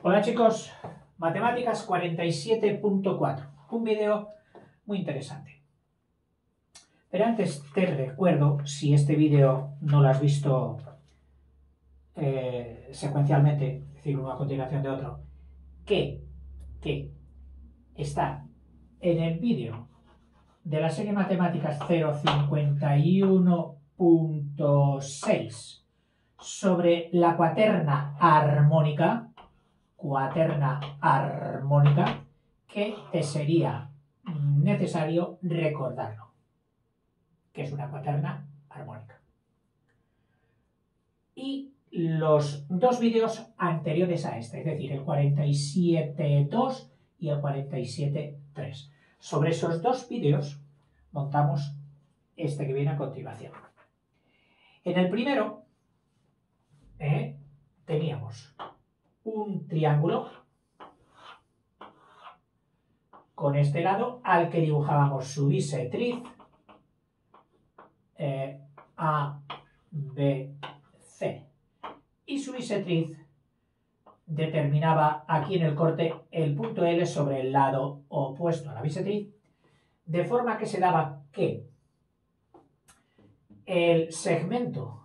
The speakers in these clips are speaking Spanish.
Hola chicos, Matemáticas 47.4, un vídeo muy interesante. Pero antes te recuerdo, si este vídeo no lo has visto eh, secuencialmente, es decir, uno a continuación de otro, que, que está en el vídeo de la serie Matemáticas 051.6 sobre la cuaterna armónica, cuaterna armónica, que te sería necesario recordarlo, que es una cuaterna armónica. Y los dos vídeos anteriores a este, es decir, el 47.2 y el 47.3. Sobre esos dos vídeos montamos este que viene a continuación. En el primero ¿eh? teníamos un triángulo con este lado al que dibujábamos su bisectriz eh, A, B, C. Y su bisectriz determinaba aquí en el corte el punto L sobre el lado opuesto a la bisectriz, de forma que se daba que el segmento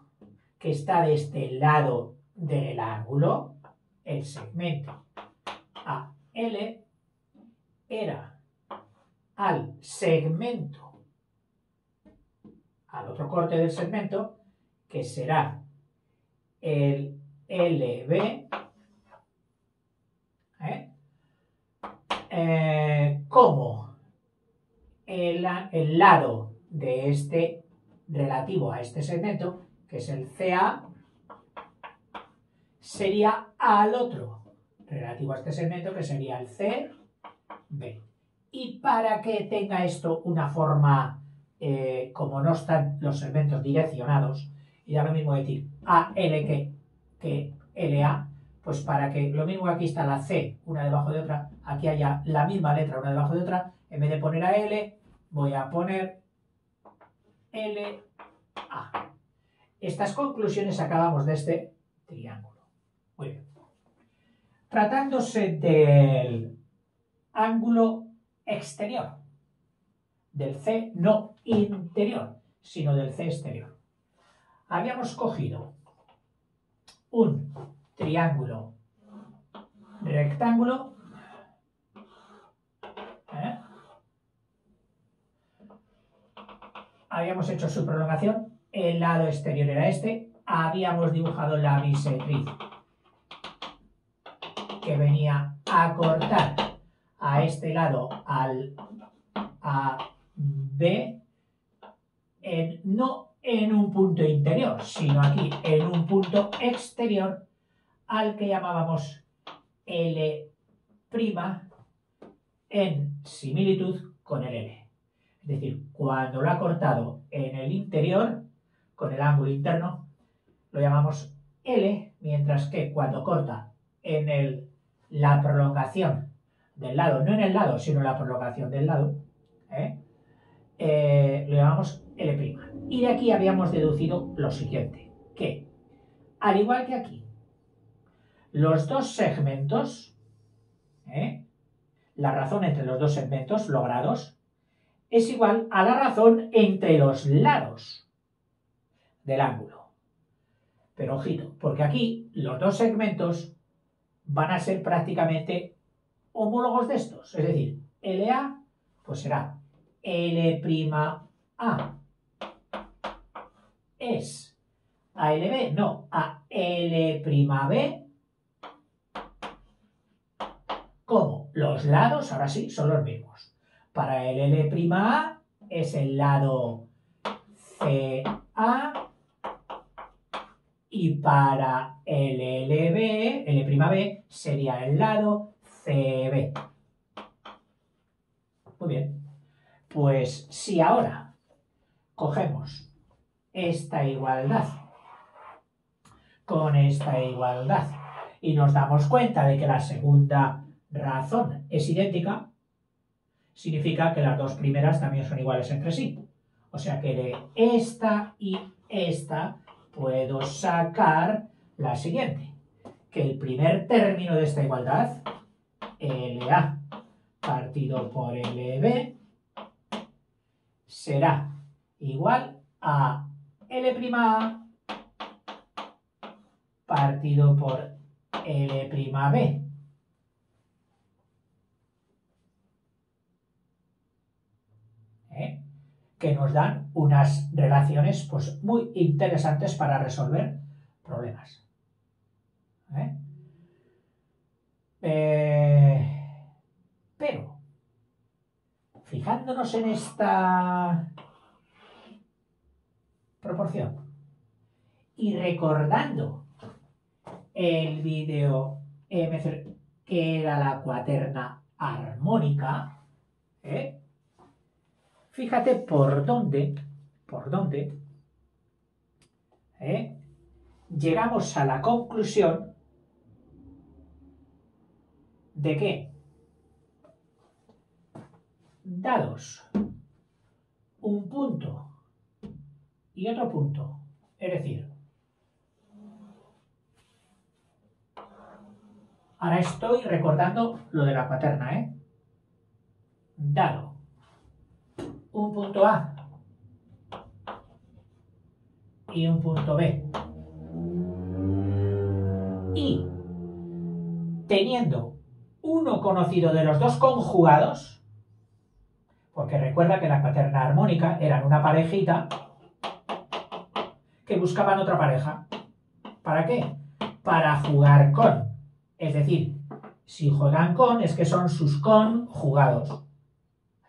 que está de este lado del ángulo, el segmento AL, era al segmento, al otro corte del segmento, que será el LB, ¿eh? Eh, como el, el lado de este relativo a este segmento que es el CA, sería al otro, relativo a este segmento, que sería el CB. Y para que tenga esto una forma, eh, como no están los segmentos direccionados, y da lo mismo decir AL que, que LA, pues para que lo mismo aquí está la C una debajo de otra, aquí haya la misma letra una debajo de otra, en vez de poner a L, voy a poner LA. Estas conclusiones sacábamos de este triángulo. Muy bien. Tratándose del ángulo exterior, del C no interior, sino del C exterior. Habíamos cogido un triángulo rectángulo ¿eh? habíamos hecho su prolongación el lado exterior era este, habíamos dibujado la bisectriz que venía a cortar a este lado al a B, en, no en un punto interior, sino aquí en un punto exterior al que llamábamos L' en similitud con el L. Es decir, cuando lo ha cortado en el interior, con el ángulo interno, lo llamamos L, mientras que cuando corta en el, la prolongación del lado, no en el lado, sino la prolongación del lado, ¿eh? Eh, lo llamamos L'. Y de aquí habíamos deducido lo siguiente, que al igual que aquí, los dos segmentos, ¿eh? la razón entre los dos segmentos logrados, es igual a la razón entre los lados del ángulo. Pero ojito, porque aquí los dos segmentos van a ser prácticamente homólogos de estos. Es decir, LA pues será L'A es a LB, no, a L'B, como los lados, ahora sí, son los mismos. Para el L'A es el lado CA y para el LB, L'B, sería el lado CB. Muy bien. Pues si ahora cogemos esta igualdad con esta igualdad y nos damos cuenta de que la segunda razón es idéntica, significa que las dos primeras también son iguales entre sí. O sea que de esta y esta puedo sacar la siguiente, que el primer término de esta igualdad, LA partido por LB, será igual a L' partido por L'B. ¿Eh? Que nos dan unas relaciones pues, muy interesantes para resolver problemas. ¿Eh? Eh, pero, fijándonos en esta proporción y recordando el vídeo que era la cuaterna armónica, ¿eh? Fíjate por dónde, por dónde ¿eh? llegamos a la conclusión de que dados un punto y otro punto, es decir, ahora estoy recordando lo de la cuaterna, ¿eh? Dado un punto A y un punto B y teniendo uno conocido de los dos conjugados, porque recuerda que la cuaterna armónica eran una parejita que buscaban otra pareja. ¿Para qué? Para jugar con. Es decir, si juegan con es que son sus conjugados.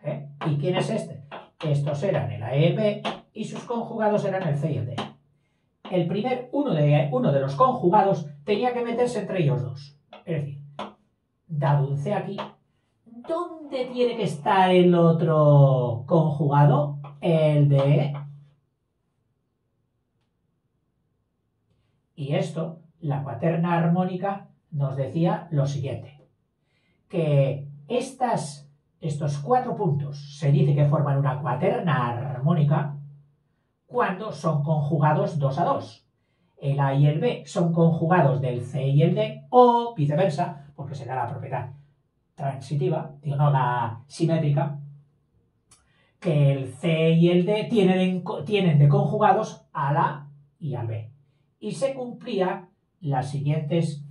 ¿Eh? ¿Y quién es este? Estos eran el A y y sus conjugados eran el C y el D. El primer, uno de, uno de los conjugados tenía que meterse entre ellos dos. Es decir, dado un C aquí, ¿dónde tiene que estar el otro conjugado? El de Y esto, la cuaterna armónica nos decía lo siguiente, que estas, estos cuatro puntos se dice que forman una cuaterna armónica cuando son conjugados dos a dos. El A y el B son conjugados del C y el D o viceversa, porque será la propiedad transitiva, digo, no la simétrica, que el C y el D tienen, tienen de conjugados al A y al B y se cumplía las siguientes,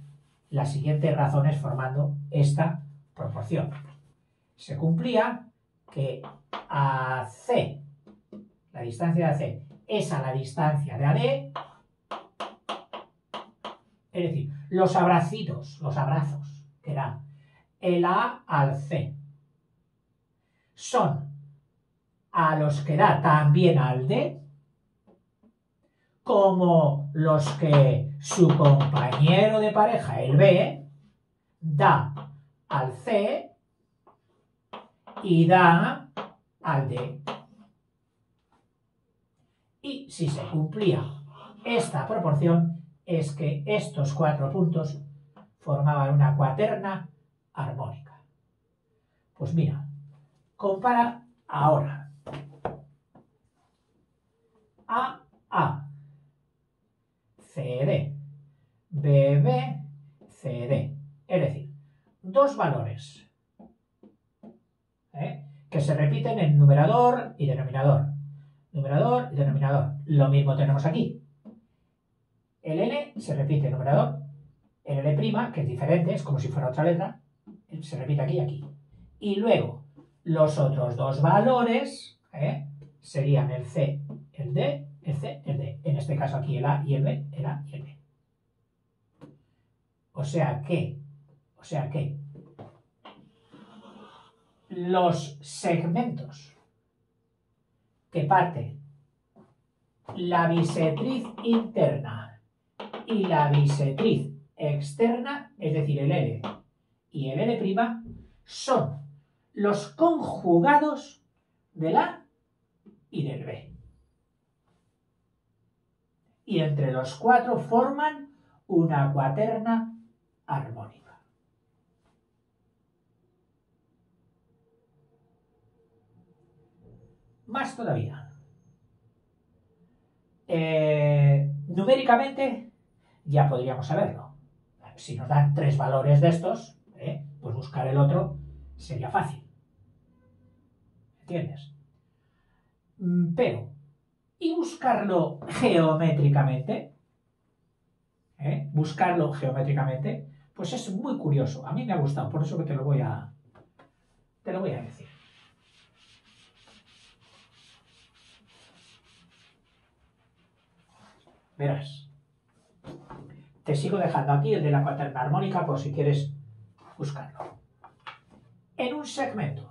las siguientes razones formando esta proporción. Se cumplía que AC, la distancia de AC, es a la distancia de AD, es decir, los abracitos, los abrazos, que eran el A al C, son a los que da también al D, como los que su compañero de pareja, el B, da al C y da al D. Y si se cumplía esta proporción, es que estos cuatro puntos formaban una cuaterna armónica. Pues mira, compara ahora A, A, CD, BB, CD. Es decir, dos valores ¿eh? que se repiten en numerador y denominador. Numerador y denominador. Lo mismo tenemos aquí. El L se repite en numerador. El L', que es diferente, es como si fuera otra letra, se repite aquí y aquí. Y luego, los otros dos valores ¿eh? serían el C, el D el C, el D. En este caso aquí el A y el B, el A y el B. O sea que, o sea que los segmentos que parten la bisectriz interna y la bisectriz externa, es decir, el L y el L', son los conjugados del A y del B y entre los cuatro forman una cuaterna armónica. Más todavía. Eh, numéricamente ya podríamos saberlo. si nos dan tres valores de estos, ¿eh? pues buscar el otro sería fácil. ¿Entiendes? Mm, pero, ¿y buscarlo geométricamente? ¿Eh? Buscarlo geométricamente, pues es muy curioso. A mí me ha gustado, por eso que te lo voy a, te lo voy a decir. Verás. Te sigo dejando aquí el de la cuaterna armónica por si quieres buscarlo. En un segmento.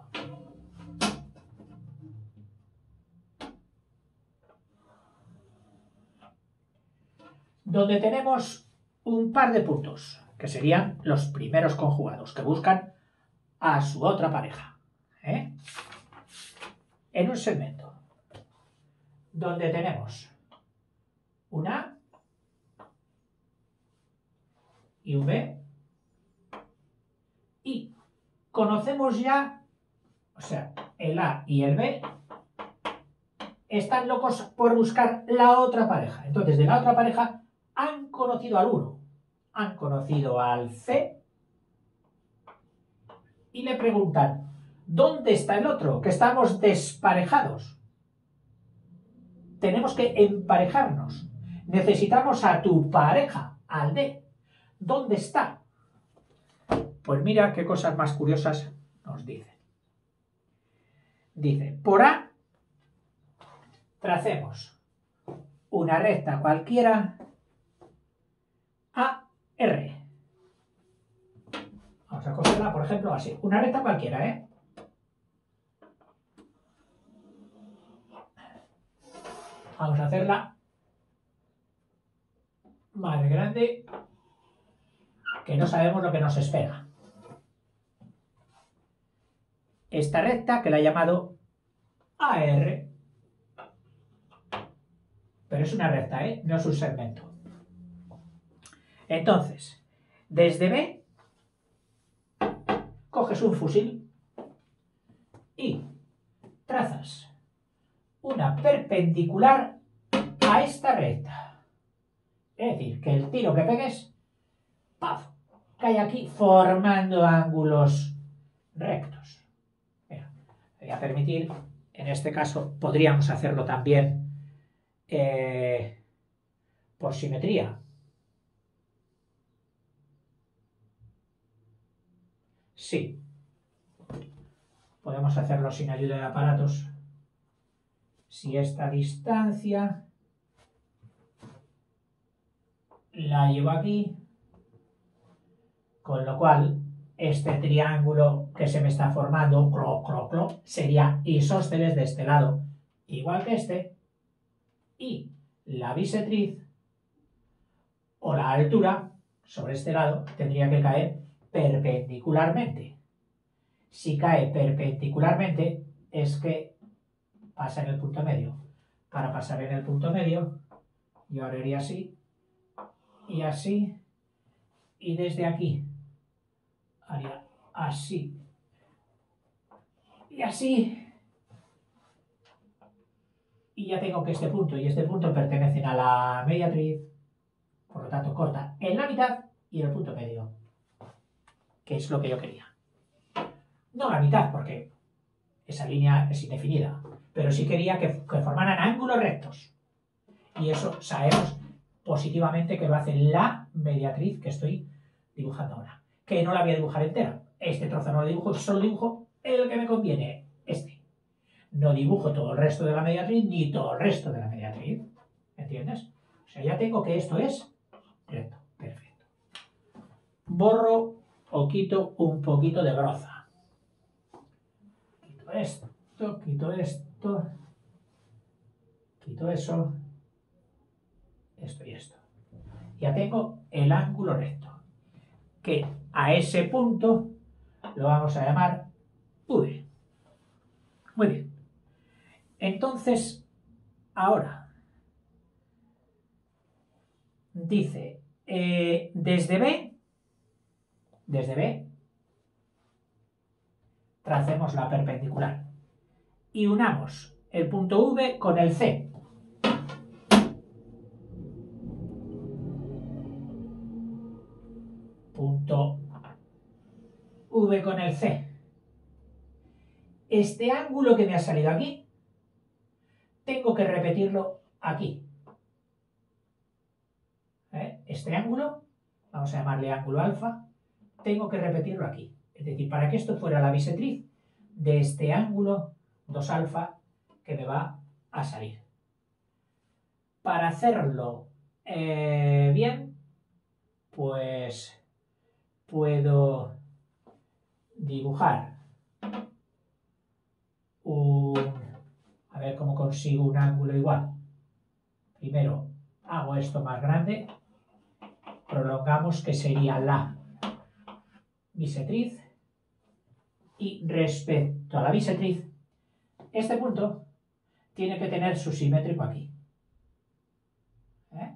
Donde tenemos un par de puntos, que serían los primeros conjugados, que buscan a su otra pareja. ¿eh? En un segmento. Donde tenemos una y un B. Y conocemos ya, o sea, el A y el B están locos por buscar la otra pareja. Entonces, de la otra pareja han conocido al 1, han conocido al C y le preguntan, ¿dónde está el otro? Que estamos desparejados. Tenemos que emparejarnos. Necesitamos a tu pareja, al D. ¿Dónde está? Pues mira qué cosas más curiosas nos dice. Dice, por A tracemos una recta cualquiera a R. Vamos a cogerla, por ejemplo, así. Una recta cualquiera, ¿eh? Vamos a hacerla más grande que no sabemos lo que nos espera. Esta recta que la he llamado AR, pero es una recta, ¿eh? no es un segmento. Entonces, desde B, coges un fusil y trazas una perpendicular a esta recta. Es decir, que el tiro que pegues, ¡paf! cae aquí formando ángulos rectos. voy a permitir, en este caso podríamos hacerlo también eh, por simetría. Sí, podemos hacerlo sin ayuda de aparatos. Si esta distancia la llevo aquí, con lo cual, este triángulo que se me está formando, clo, clo, clo, sería isósceles de este lado, igual que este, y la bisetriz o la altura sobre este lado tendría que caer perpendicularmente. Si cae perpendicularmente es que pasa en el punto medio. Para pasar en el punto medio, yo haría así y así y desde aquí haría así y así. Y ya tengo que este punto y este punto pertenecen a la mediatriz, por lo tanto corta en la mitad y en el punto medio, que es lo que yo quería. No la mitad, porque esa línea es indefinida, pero sí quería que, que formaran ángulos rectos. Y eso sabemos positivamente que lo hace la mediatriz que estoy dibujando ahora que no la voy a dibujar entera. Este trozo no lo dibujo, solo dibujo el que me conviene, este. No dibujo todo el resto de la mediatriz ni todo el resto de la mediatriz. ¿Entiendes? O sea, ya tengo que esto es recto. Perfecto. Borro o quito un poquito de broza. Quito esto, quito esto, quito eso, esto y esto. Ya tengo el ángulo recto que a ese punto lo vamos a llamar V. Muy bien. Entonces, ahora, dice, eh, desde B, desde B, tracemos la perpendicular y unamos el punto V con el C. punto V con el C. Este ángulo que me ha salido aquí, tengo que repetirlo aquí. ¿Eh? Este ángulo, vamos a llamarle ángulo alfa, tengo que repetirlo aquí. Es decir, para que esto fuera la bisetriz de este ángulo 2 alfa que me va a salir. Para hacerlo eh, bien, pues puedo dibujar un... A ver cómo consigo un ángulo igual. Primero hago esto más grande, prolongamos que sería la bisetriz y respecto a la bisetriz, este punto tiene que tener su simétrico aquí. ¿Eh?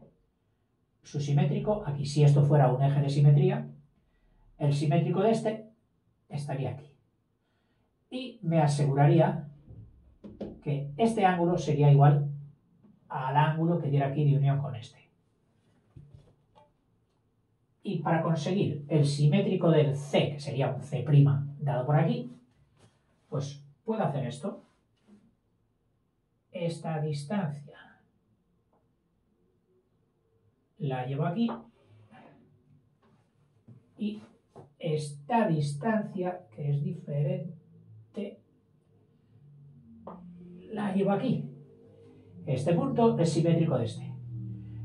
Su simétrico aquí. Si esto fuera un eje de simetría, el simétrico de este estaría aquí. Y me aseguraría que este ángulo sería igual al ángulo que diera aquí de unión con este. Y para conseguir el simétrico del C, que sería un C' dado por aquí, pues puedo hacer esto. Esta distancia la llevo aquí y esta distancia, que es diferente, la llevo aquí. Este punto es simétrico de este.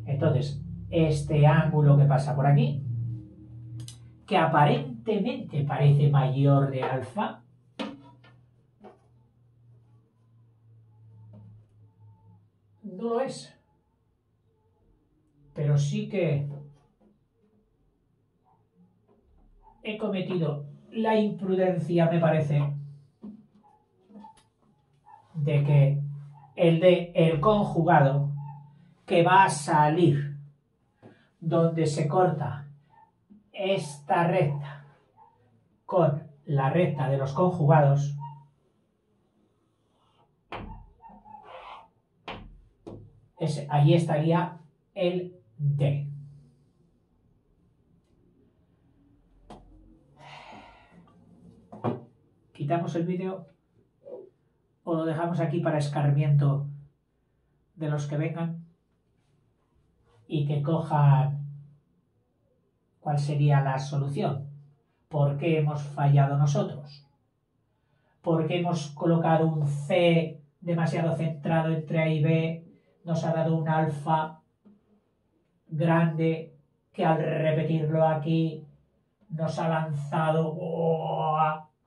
Entonces, este ángulo que pasa por aquí que aparentemente parece mayor de alfa, no lo es. Pero sí que he cometido la imprudencia, me parece, de que el de el conjugado que va a salir donde se corta esta recta con la recta de los conjugados, ahí estaría el D. Quitamos el vídeo o lo dejamos aquí para escarmiento de los que vengan y que cojan ¿Cuál sería la solución? ¿Por qué hemos fallado nosotros? ¿Por qué hemos colocado un C demasiado centrado entre A y B? Nos ha dado un alfa grande que al repetirlo aquí nos ha lanzado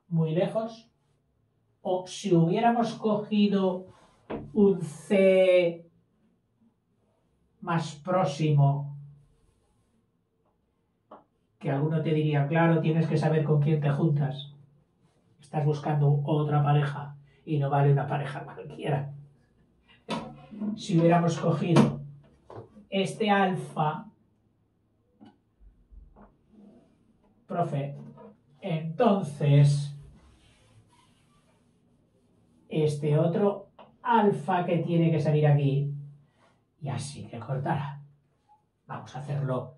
muy lejos. O si hubiéramos cogido un C más próximo que alguno te diría, claro, tienes que saber con quién te juntas. Estás buscando otra pareja y no vale una pareja cualquiera. Si hubiéramos cogido este alfa, profe, entonces este otro alfa que tiene que salir aquí y así que cortará. Vamos a hacerlo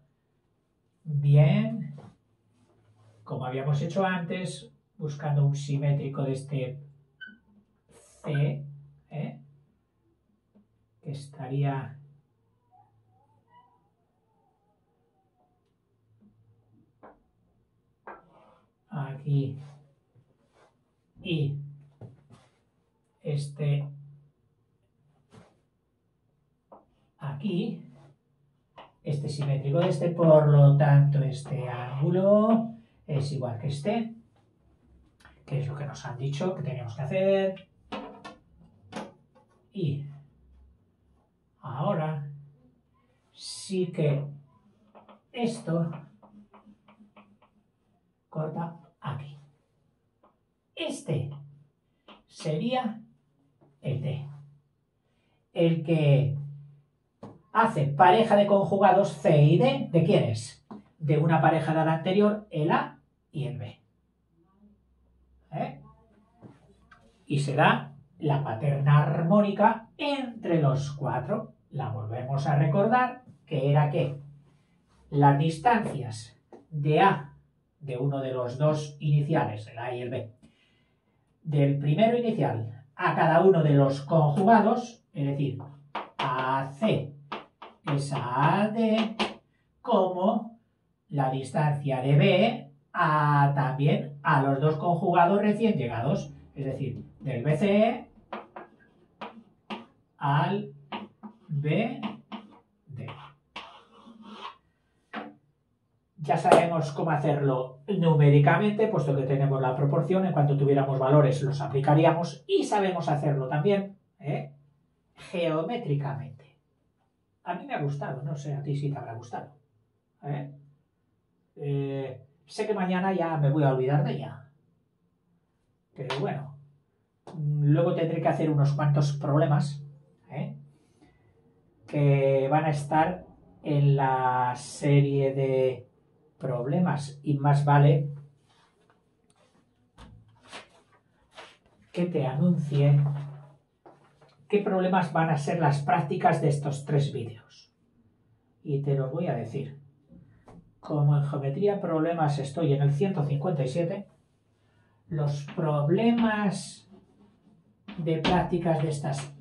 bien, como habíamos hecho antes, buscando un simétrico de este C, ¿eh? que estaría aquí y este aquí este simétrico de este, por lo tanto este ángulo es igual que este, que es lo que nos han dicho que teníamos que hacer. Y ahora sí que esto corta aquí. Este sería el T. El que hace pareja de conjugados C y D. ¿De quiénes? De una pareja de la anterior, el A y el B. ¿Eh? Y se da la paterna armónica entre los cuatro. La volvemos a recordar, que era que las distancias de A, de uno de los dos iniciales, el A y el B, del primero inicial a cada uno de los conjugados, es decir, AC es a AD, como la distancia de B a también a los dos conjugados recién llegados, es decir, del BCE al BD. Ya sabemos cómo hacerlo numéricamente, puesto que tenemos la proporción, en cuanto tuviéramos valores los aplicaríamos y sabemos hacerlo también ¿eh? geométricamente. A mí me ha gustado, no sé, a ti sí te habrá gustado. ¿eh? Eh, sé que mañana ya me voy a olvidar de ella. Pero bueno, luego tendré que hacer unos cuantos problemas que van a estar en la serie de problemas y más vale que te anuncie qué problemas van a ser las prácticas de estos tres vídeos. Y te los voy a decir. Como en geometría problemas estoy en el 157, los problemas de prácticas de estas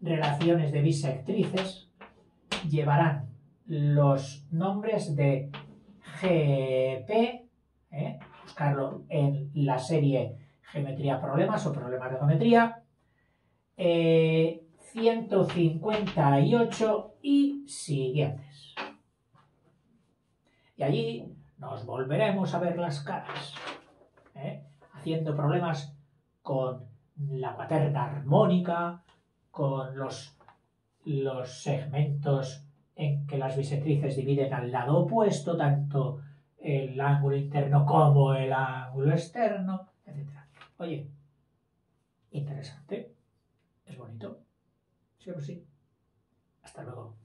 relaciones de bisectrices llevarán los nombres de GP, ¿eh? buscarlo en la serie Geometría Problemas o Problemas de Geometría, 158 eh, y siguientes. Y allí nos volveremos a ver las caras, ¿eh? haciendo problemas con la cuaterna armónica, con los, los segmentos en que las bisectrices dividen al lado opuesto, tanto el ángulo interno como el ángulo externo, etc. Oye, interesante, es bonito. Sí o sí. Hasta luego.